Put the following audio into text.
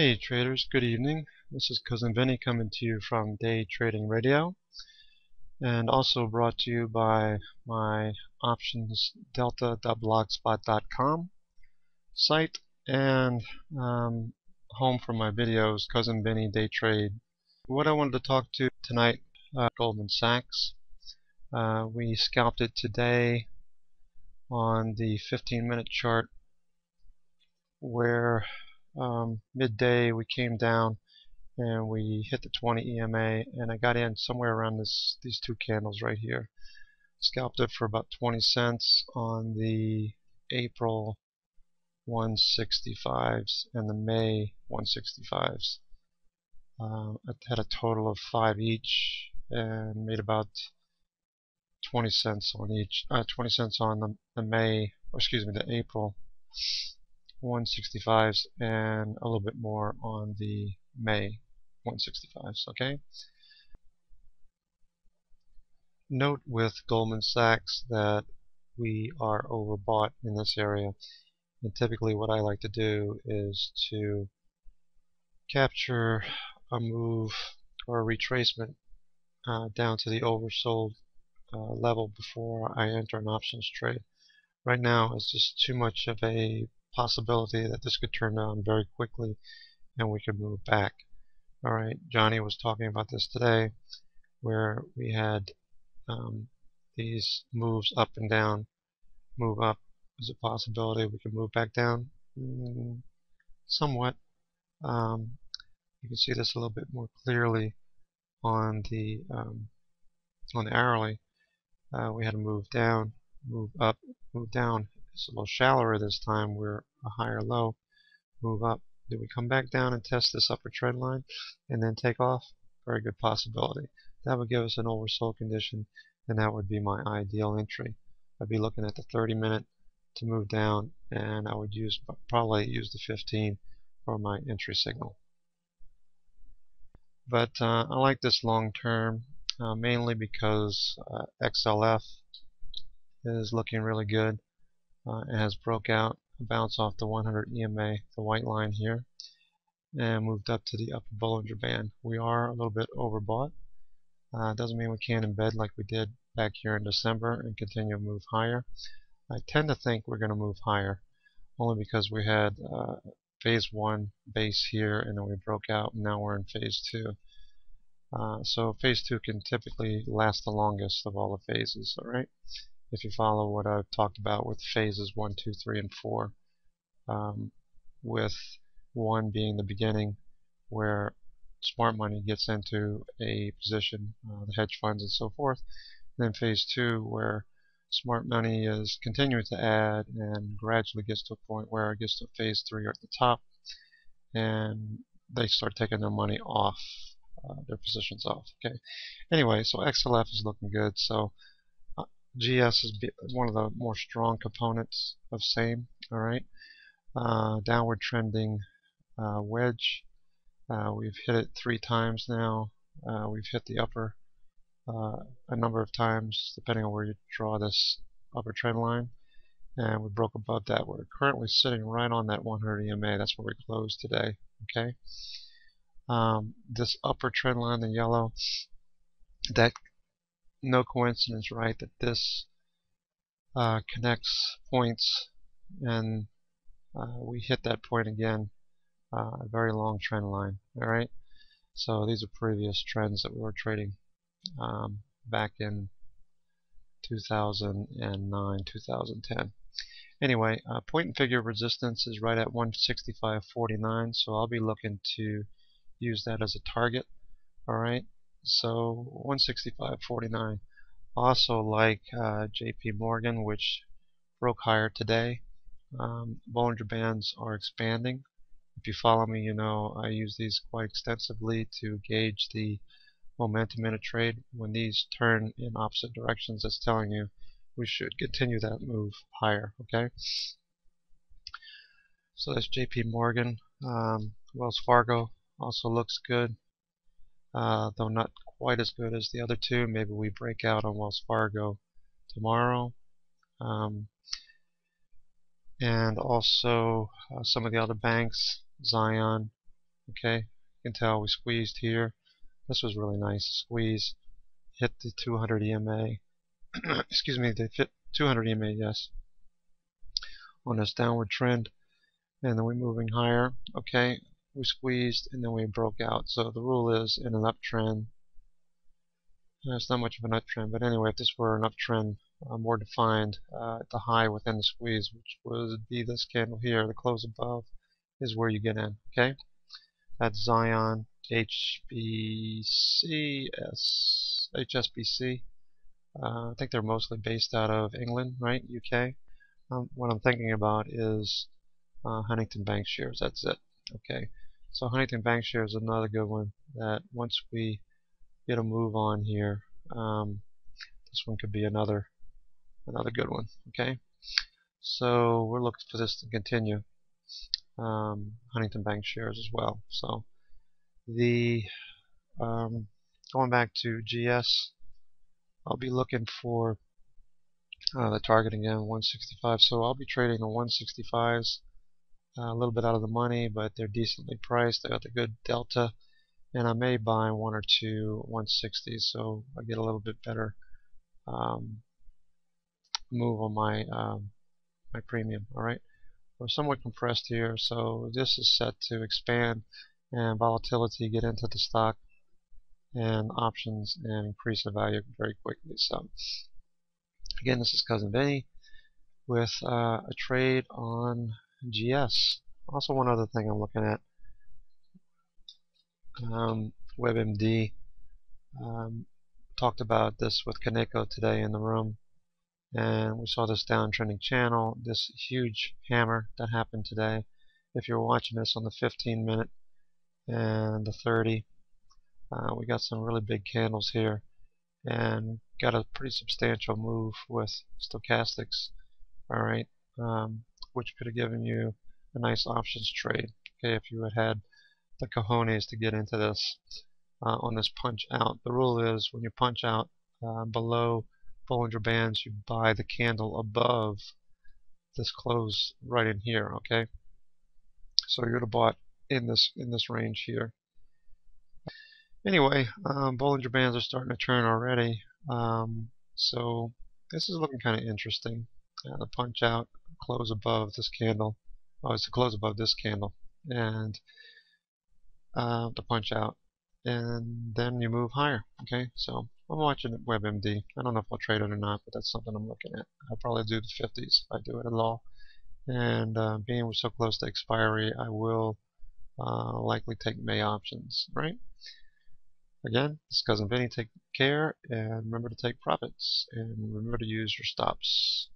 Hey traders, good evening. This is Cousin Vinny coming to you from Day Trading Radio and also brought to you by my options delta.blogspot.com site and um, home for my videos, Cousin Vinny Day Trade. What I wanted to talk to tonight, uh, Goldman Sachs. Uh, we scalped it today on the 15 minute chart where um, midday we came down and we hit the 20 EMA and I got in somewhere around this these two candles right here. Scalped it for about 20 cents on the April 165s and the May 165s um, I had a total of five each and made about 20 cents on each uh, 20 cents on the, the May or excuse me the April 165s and a little bit more on the May 165s. Okay. Note with Goldman Sachs that we are overbought in this area. And typically what I like to do is to capture a move or a retracement uh, down to the oversold uh, level before I enter an options trade. Right now it's just too much of a possibility that this could turn down very quickly and we could move back. Alright, Johnny was talking about this today where we had um, these moves up and down. Move up is a possibility. We could move back down mm, somewhat. Um, you can see this a little bit more clearly on the um, on the hourly. Uh, we had to move down, move up, move down it's a little shallower this time. We're a higher low. Move up. Do we come back down and test this upper trend line and then take off? Very good possibility. That would give us an oversold condition and that would be my ideal entry. I'd be looking at the 30 minute to move down and I would use probably use the 15 for my entry signal. But uh, I like this long term uh, mainly because uh, XLF is looking really good uh, has broke out, bounced off the 100 EMA, the white line here, and moved up to the upper Bollinger Band. We are a little bit overbought. Uh, doesn't mean we can't embed like we did back here in December and continue to move higher. I tend to think we're going to move higher, only because we had uh, phase one base here and then we broke out and now we're in phase two. Uh, so phase two can typically last the longest of all the phases, alright? If you follow what I've talked about with phases 1, 2, 3, and 4. Um, with 1 being the beginning where smart money gets into a position, uh, the hedge funds and so forth. And then phase 2 where smart money is continuing to add and gradually gets to a point where it gets to phase 3 or at the top and they start taking their money off, uh, their positions off. Okay. Anyway, so XLF is looking good. So GS is one of the more strong components of SAME. All right, uh, downward trending uh, wedge. Uh, we've hit it three times now. Uh, we've hit the upper uh, a number of times, depending on where you draw this upper trend line. And we broke above that. We're currently sitting right on that 100 EMA. That's where we closed today. Okay. Um, this upper trend line, the yellow, that no coincidence, right, that this uh, connects points and uh, we hit that point again, uh, a very long trend line, alright? So these are previous trends that we were trading um, back in 2009, 2010. Anyway, uh, point and figure resistance is right at 165.49, so I'll be looking to use that as a target. Alright, so 165.49. Also like uh, JP Morgan, which broke higher today. Um, Bollinger Bands are expanding. If you follow me, you know I use these quite extensively to gauge the momentum in a trade. When these turn in opposite directions, that's telling you we should continue that move higher. Okay. So that's JP Morgan. Um, Wells Fargo also looks good uh, though not quite as good as the other two. Maybe we break out on Wells Fargo tomorrow. Um, and also uh, some of the other banks, Zion, Okay, you can tell we squeezed here. This was really nice. Squeeze, hit the 200 EMA. Excuse me, they fit 200 EMA, yes. On this downward trend, and then we're moving higher. Okay, we squeezed and then we broke out. So the rule is in an uptrend, uh, it's not much of an uptrend, but anyway, if this were an uptrend uh, more defined uh, at the high within the squeeze, which would be this candle here, the close above, is where you get in. Okay, that's Zion HBC S HSBC. Uh, I think they're mostly based out of England, right? UK. Um, what I'm thinking about is uh, Huntington Bank shares. That's it. Okay. So Huntington Bank shares is another good one that once we get a move on here, um, this one could be another another good one. Okay. So we're looking for this to continue. Um, Huntington Bank shares as well. So the um, going back to GS, I'll be looking for uh, the target again 165. So I'll be trading the 165s a little bit out of the money, but they're decently priced. They got the good delta, and I may buy one or two 160s, so I get a little bit better um, move on my um, my premium. All right, we're somewhat compressed here, so this is set to expand and volatility get into the stock and options and increase the value very quickly. So again, this is cousin Vinny with uh, a trade on GS. Also, one other thing I'm looking at um, WebMD um, talked about this with Kaneko today in the room, and we saw this downtrending channel, this huge hammer that happened today. If you're watching this on the 15 minute and the 30, uh, we got some really big candles here, and got a pretty substantial move with stochastics. All right, um, which could have given you a nice options trade. Okay, if you had had the cojones to get into this uh, on this punch out. The rule is when you punch out uh, below Bollinger Bands, you buy the candle above this close right in here. Okay, so you would have bought in this in this range here. Anyway, um, Bollinger Bands are starting to turn already, um, so this is looking kind of interesting. Uh, the punch out close above this candle. Oh, it's a close above this candle. And uh, the punch out. And then you move higher. Okay, so I'm watching WebMD. I don't know if I'll trade it or not, but that's something I'm looking at. I'll probably do the 50s if I do it at all. And uh, being we're so close to expiry, I will uh, likely take May options, right? Again, this is Cousin Vinny. Take care and remember to take profits and remember to use your stops.